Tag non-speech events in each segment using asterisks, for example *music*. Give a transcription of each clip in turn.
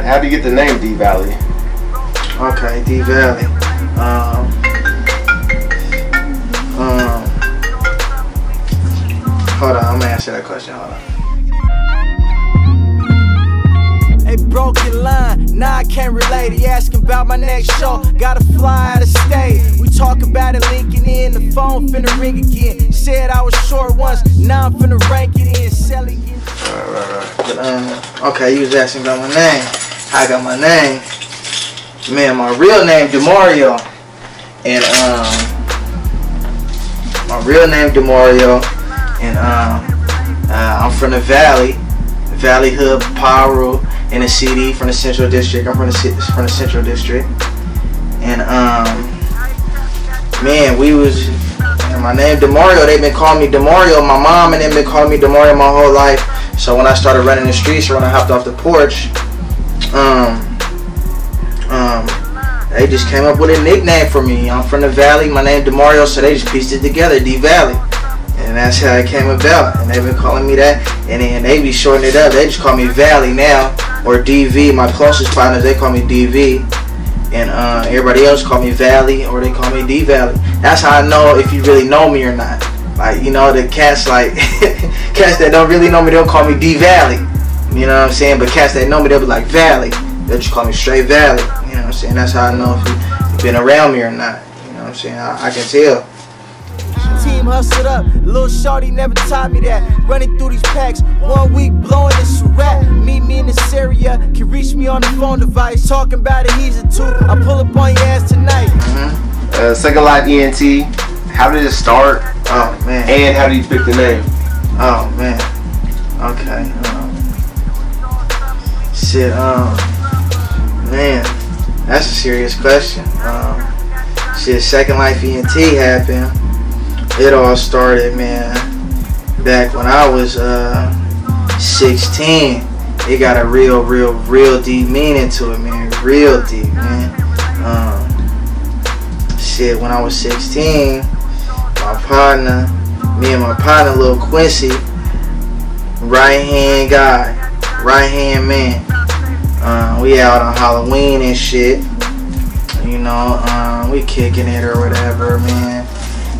how how do you get the name D Valley? Okay, D Valley. Um, um, hold on, I'm gonna answer that question. Hold on. A broken line, now I can't relate. He asking about my next show, gotta fly out of state. We talk about it, linking in the phone, finna ring again. Said I was short once, now I'm finna rank it in, selling it. Right, right, um, okay, you was asking about my name. I got my name. Man, my real name Demario, and um, my real name Demario, and um, uh, I'm from the Valley, Valley Hood, Pyro, in the city, from the Central District. I'm from the from the Central District, and um, man, we was. And my name Demario. They've been calling me Demario. My mom and them been calling me Demario my whole life. So when I started running the streets, or when I hopped off the porch, um, um, they just came up with a nickname for me. I'm from the Valley. My name Demario, so they just pieced it together, D Valley, and that's how it came about. And they've been calling me that, and then they be shortening it up. They just call me Valley now, or DV. My closest partners they call me DV, and uh, everybody else call me Valley, or they call me D Valley. That's how I know if you really know me or not. Like you know, the cats like *laughs* cats that don't really know me, they'll call me D Valley. You know what I'm saying? But cats that know me, they'll be like Valley. They'll just call me straight Valley. You know what I'm saying? That's how I know if you, you've been around me or not. You know what I'm saying? I, I can tell. Team hustled up, little shorty never taught me that. Running through these packs, one week blowing this rap. Talking about it, he's a two. I pull up on your ass tonight. Uh, Second Life ENT. How did it start? Oh man. And how did you pick the name? Oh man. Okay. Um, shit. Um. Man, that's a serious question. Um. Shit. Second Life ENT happened. It all started, man. Back when I was uh 16. It got a real, real, real deep meaning to it, man. Real deep, man. Um. Shit. When I was 16, my partner, me and my partner, Lil Quincy, right hand guy, right hand man. Uh, we out on Halloween and shit. You know, um, we kicking it or whatever, man.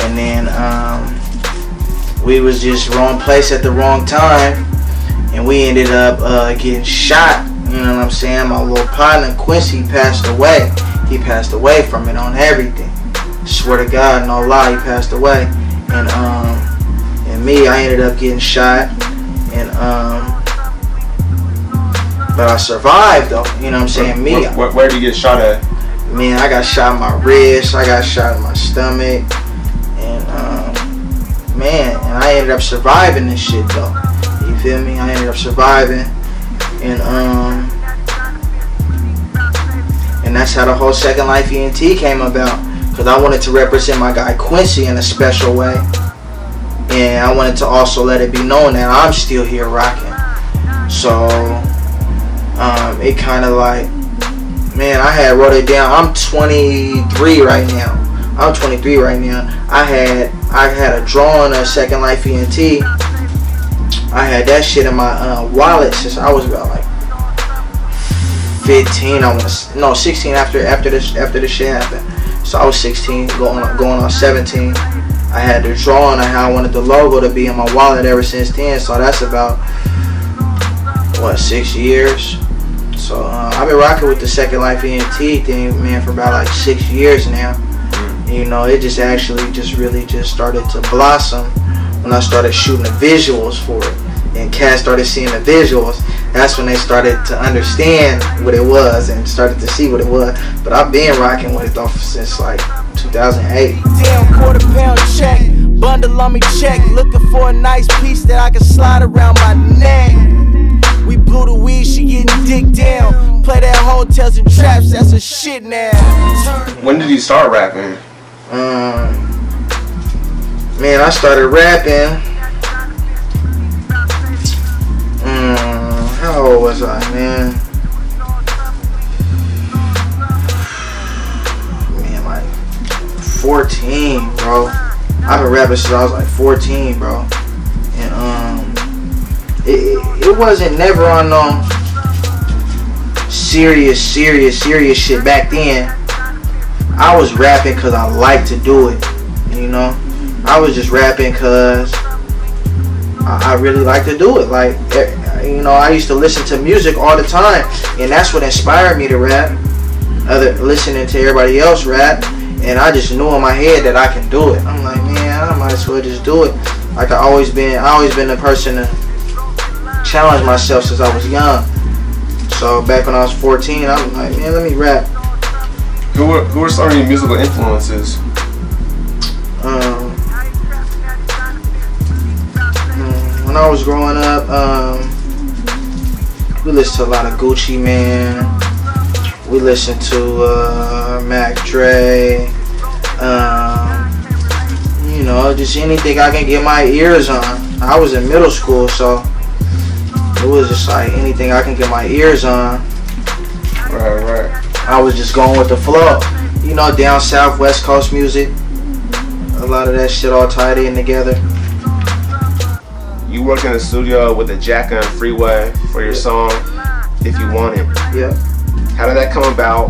And then um, we was just wrong place at the wrong time, and we ended up uh, getting shot. You know what I'm saying? My little partner Quincy passed away. He passed away from it on everything. Swear to God, no lie, he passed away. And um, and me, I ended up getting shot. And um, but I survived though. You know what I'm saying? Me, Where, where, where did you get shot at? man, I got shot in my wrist. I got shot in my stomach. And um, man, and I ended up surviving this shit though. You feel me? I ended up surviving. And um, and that's how the whole Second Life ENT came about. Cause I wanted to represent my guy Quincy in a special way. And I wanted to also let it be known that I'm still here rocking. So um, it kind of like, man, I had wrote it down. I'm 23 right now. I'm 23 right now. I had I had a drawing of Second Life ENT. I had that shit in my uh, wallet since I was about like 15. I was no 16 after after this after this shit happened. So I was 16, going on, going on 17. I had the drawing of how I wanted the logo to be in my wallet ever since then. So that's about what six years. So uh, I've been rocking with the Second Life ENT thing, man, for about like six years now. You know, it just actually just really just started to blossom when I started shooting the visuals for it. And cats started seeing the visuals. That's when they started to understand what it was and started to see what it was. But I've been rocking with it though since like 2008. Damn quarter pound check, bundle on me check. Looking for a nice piece that I can slide around my neck. We blew the weed, she getting dick down. Play that hotels and traps, that's a shit now. When did you start rapping? Um, man, I started rapping. How old was I, man? Man, like 14, bro. I've been rapping since I was like 14, bro. And um, it, it, wasn't never on no serious, serious, serious shit back then, I was rapping because I like to do it. You know, I was just rapping because I, I really like to do it. Like, you know, I used to listen to music all the time, and that's what inspired me to rap. Other listening to everybody else rap, and I just knew in my head that I can do it. I'm like, man, I might as well just do it. Like I always been, I always been the person to challenge myself since I was young. So back when I was 14, I'm like, man, let me rap. Who were who were some of your musical influences? Um, mm, when I was growing up, um, we listen to a lot of Gucci Mane. We listen to uh, Mac Dre. Um, you know, just anything I can get my ears on. I was in middle school, so it was just like anything I can get my ears on. Right, right. I was just going with the flow. You know, down south, west coast music. A lot of that shit all tied in together. You work in the studio with the Jack and Freeway for your song If You Want It. Yeah. How did that come about?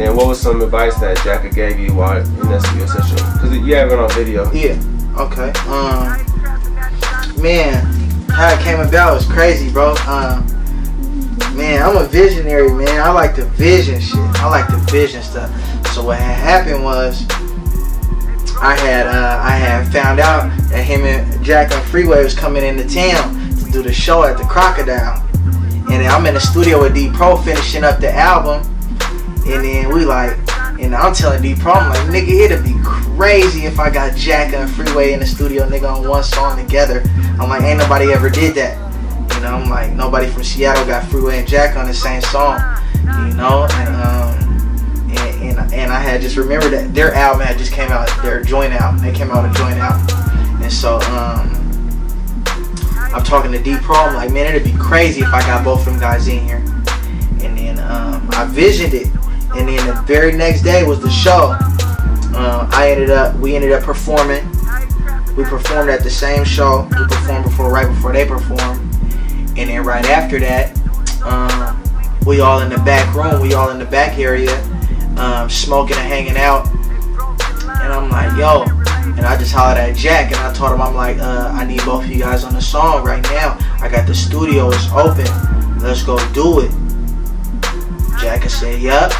And what was some advice that Jacka gave you while in that studio session? Because you have it on video. Yeah. Okay. Um. Man, how it came about was crazy, bro. Um. Man, I'm a visionary, man. I like to vision shit. I like to vision stuff. So what had happened was, I had uh, I had found out that him and Jack on Freeway was coming into town to do the show at the Crocodile, and then I'm in the studio with D Pro finishing up the album, and then we like, and I'm telling D Pro, I'm like, nigga, it'd be crazy if I got Jack and Freeway in the studio, nigga, on one song together. I'm like, ain't nobody ever did that. You know, I'm like, nobody from Seattle got Freeway and Jack on the same song. You know, and um, and, and, I had just remembered that their album had just came out, their joint album. They came out a joint album, and so um, I'm talking to D Pro. I'm like, man, it'd be crazy if I got both of them guys in here. And then um, I visioned it, and then the very next day was the show. Uh, I ended up, we ended up performing. We performed at the same show. We performed before, right before they performed, and then right after that, um, we all in the back room. We all in the back area, um, smoking and hanging out. And I'm like, yo, and I just hollered at Jack and I told him, I'm like, uh, I need both of you guys on the song right now. I got the studio, it's open. Let's go do it. Jack said, yup.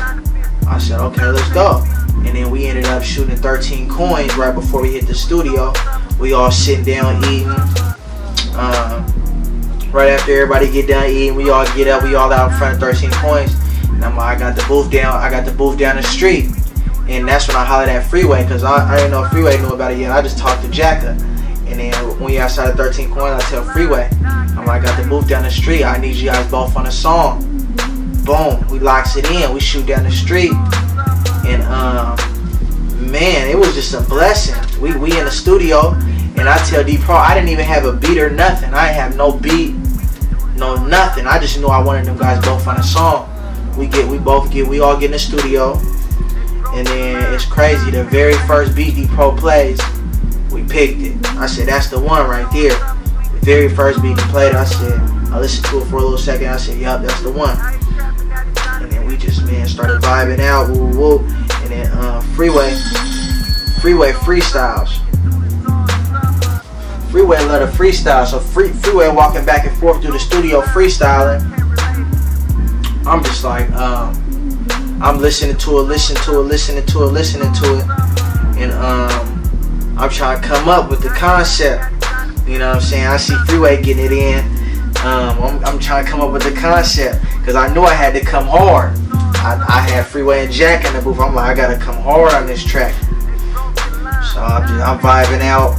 I said, okay, let's go. And then we ended up shooting 13 Coins right before we hit the studio. We all sitting down eating. Um, right after everybody get done eating, we all get up, we all out in front of 13 Coins. And I'm I got the booth down, I got the booth down the street. And that's when I hollered at Freeway, because I, I didn't know Freeway knew about it yet. I just talked to Jacka. And then when you outside of 13 Coins, I tell Freeway, I'm like, I got the booth down the street. I need you guys both on a song. Boom, we locks it in. We shoot down the street. And um, man, it was just a blessing. We we in the studio, and I tell D Pro, I didn't even have a beat or nothing. I have no beat, no nothing. I just knew I wanted them guys both on a song. We get, we both get, we all get in the studio, and then it's crazy. The very first beat Pro plays, we picked it. I said, that's the one right there. The very first beat played, I said, I listened to it for a little second. I said, yup, that's the one. And then we just man started vibing out, woo woo, and then uh, Freeway, Freeway freestyles. Freeway let a freestyle, so free, Freeway walking back and forth through the studio freestyling. I'm just like, um, I'm listening to it, listening to it, listening to it, listening to it, and um, I'm trying to come up with the concept. You know what I'm saying? I see Freeway getting it in. Um, I'm, I'm, trying to come up with the concept because I knew I had to come hard. I, I, had Freeway and Jack in the booth. I'm like, I gotta come hard on this track. So I'm, just, I'm vibing out.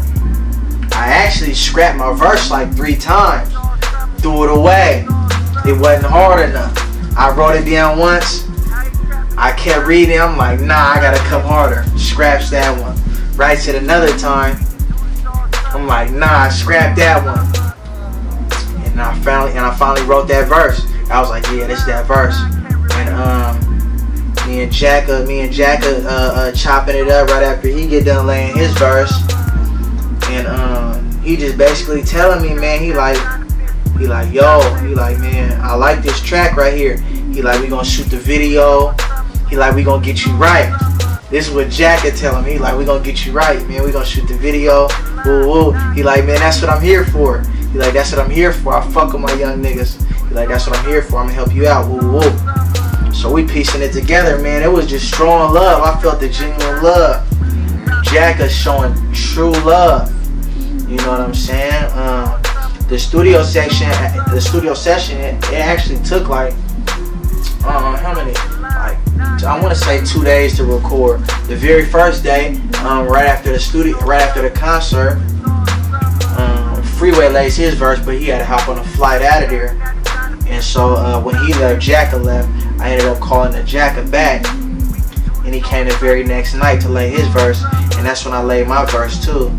I actually scrapped my verse like three times, threw it away. It wasn't hard enough. I wrote it down once. I kept reading. I'm like, nah, I gotta come harder. Scratch that one. Writes it another time. I'm like, nah, scrap that one. And I finally and I finally wrote that verse. I was like, yeah, this is that verse. And um, me and Jacka, me and Jacka uh, uh, chopping it up right after he get done laying his verse. And um, he just basically telling me, man, he like, he like, yo, he like, man, I like this track right here. He like, we gonna shoot the video. He like, we gonna get you right. This is what Jack is telling me. He like, we gonna get you right, man. We gonna shoot the video. Woo woo. He like, man, that's what I'm here for. He like, that's what I'm here for. I fuck with my young niggas. He like, that's what I'm here for. I'm gonna help you out. Woo woo. So we piecing it together, man. It was just strong love. I felt the genuine love. Jack is showing true love. You know what I'm saying? Um, the studio section, the studio session, it, actually took like, um, how many? Like, I want to say two days to record. The very first day, um, right after the studio, right after the concert, um, Freeway lays his verse, but he had to hop on a flight out of there. And so uh, when he left, Jacka left. I ended up calling the Jacka back, and he came the very next night to lay his verse, and that's when I laid my verse too.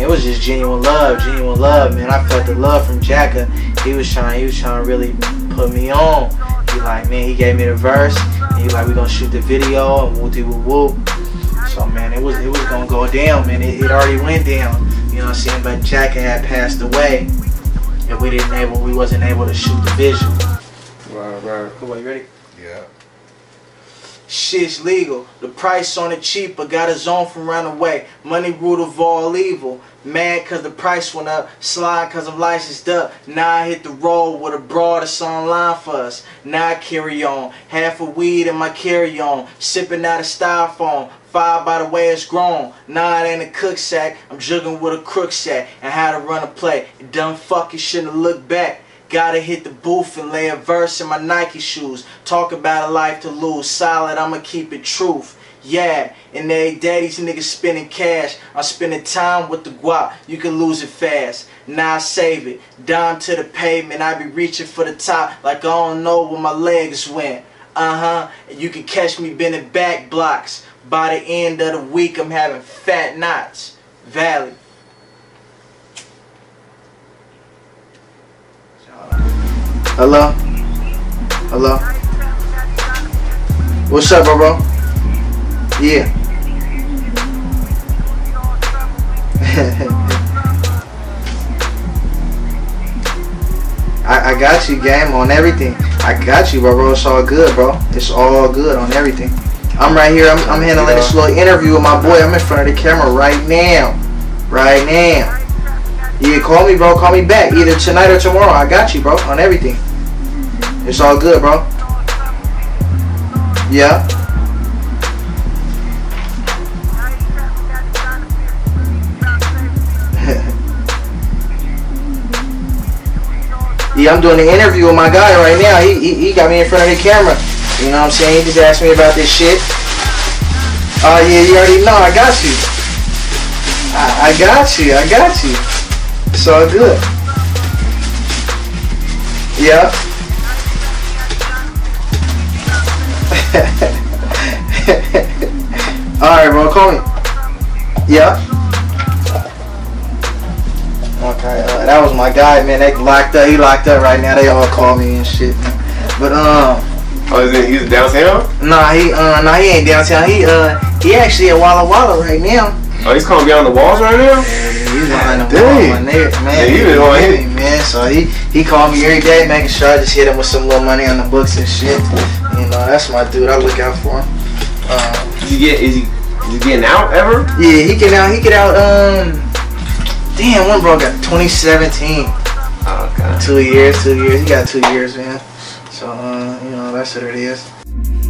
And man, it was just genuine love, genuine love, man. I felt the love from Jacka. He was trying, he was trying to really put me on. He like, man, he gave me the verse, and he like, we gonna shoot the video, and whoop de whoop whoop. So man, it was it was gonna go down, man. It, it already went down. You know what I'm saying? But Jacka had passed away, and we didn't able, we wasn't able to shoot the visual. Right, right. Cool, you ready? Yeah. Shit's legal. The price on it cheaper. Got a zone from round the way. Money root of all evil. Mad cause the price went up. Slide cause I'm licensed up. Now I hit the road with a broad that's online for us. Now I carry on. Half a weed in my carry on. Sipping out of styrofoam. Five by the way it's grown. Nah, it ain't a cook sack. I'm jugging with a crook sack. And how to run a play. Dumb fucking shouldn't have looked back. Gotta hit the booth and lay a verse in my Nike shoes. Talk about a life to lose. Solid, I'ma keep it truth. Yeah, and day these niggas spending cash. I'm spending time with the guap. You can lose it fast. Now save it. Down to the pavement. I be reaching for the top like I don't know where my legs went. Uh huh. And you can catch me bending back blocks. By the end of the week, I'm having fat knots. Valley. Hello? Hello? What's up, bro, bro? Yeah. *laughs* I, I got you, game, on everything. I got you, bro, bro. It's all good, bro. It's all good on everything. I'm right here. I'm, I'm handling this little interview with my boy. I'm in front of the camera right now. Right now. Yeah, call me, bro. Call me back. Either tonight or tomorrow. I got you, bro, on everything. It's all good, bro. Yeah. *laughs* yeah, I'm doing an interview with my guy right now. He, he, he got me in front of the camera. You know what I'm saying? He just asked me about this shit. Oh, uh, yeah, you already know. I got you. I, I got you. I got you. It's *laughs* all good. Yeah. Alright, bro, call me. Yeah. Okay, uh, that was my guy, man. They locked up. He locked up right now. They all call me and shit. Man. But um. Oh, is it, he's downtown? Nah, he uh, nah, he ain't downtown. He uh, he actually at Walla Walla right now. Oh, he's calling behind the walls right now. He's behind the Dang. wall, my nigga, man. Yeah, he been on with it. man. So he he called me every day, making sure I just hit him with some little money on the books and shit. You know, that's my dude. I look out for him. Um, you get? Is he? Is he getting out ever? yeah, he get out. He get out. Um, damn, one bro got 2017. Oh, okay. Two years, two years. He got two years, man. So uh, you know, that's what it is.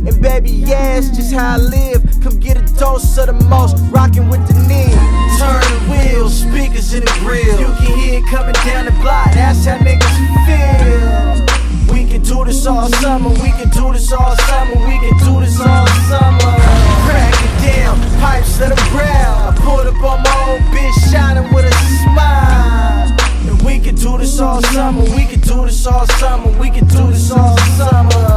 And baby, yeah, it's just how I live. Come get a dose of the most, rocking with the knee. Turn the wheels, speakers in the grill. You can hear it coming down the block, that's how niggas feel. We can do this all summer, we can do this all summer, we can do this all summer. Crack it down, pipes to the brow. I pulled up on my old bitch, shining with a smile. And we can do this all summer, we can do this all summer, we can do this all summer.